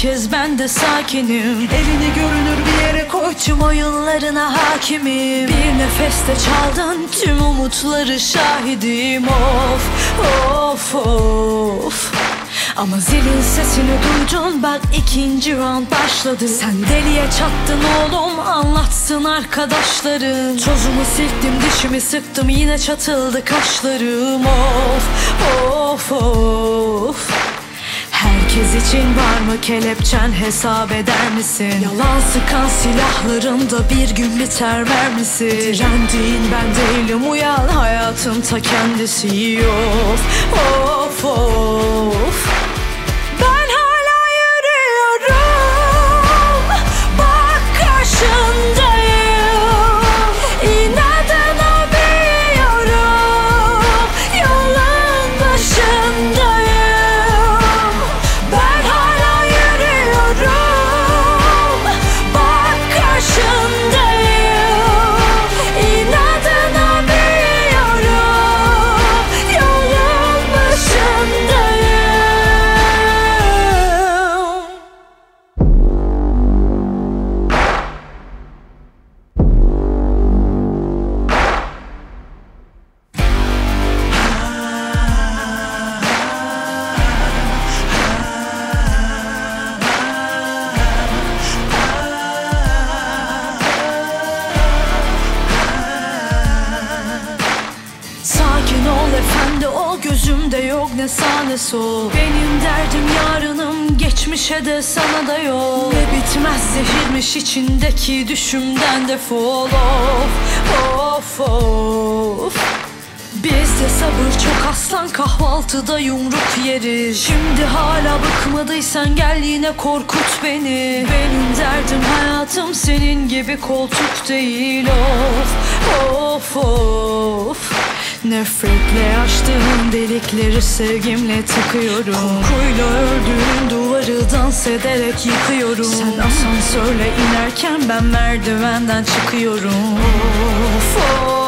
herkes ben de sakinim. Elini görünür bir yere koy tüm oyunlarına hakimim. Bir nefeste çaldın tüm umutları şahidim. Of of of. Ama zilin sesini duydun bak ikinci round başladı. Sen deliye çattın oğlum anlatsın arkadaşların. Tozumu silktim dişimi sıktım yine çatıldı kaşlarım. Of of of Herkes için var mı kelepçen? Hesap eder misin? Yalan sıkan silahlarında bir gün biter mermisi Direndiğin ben değilim uyan. Hayatın ta kendisi of of ol efendi ol gözümde yok ne sağ ne sol Benim derdim yarınım geçmişe de sana da yok. Ne bitmez zehirmiş içindeki düşümden defol of of of. Bizde sabır çok aslan kahvaltıda yumruk yeriz. Şimdi hala bıkmadıysan gel yine korkut beni. Benim derdim hayatım senin gibi koltuk değil of of of Nefretle açtığın delikleri sevgimle tıkıyorum. Korkuyla ördüğün duvarı dans ederek yıkıyorum. Sen asansörle inerken ben merdivenden çıkıyorum. Of of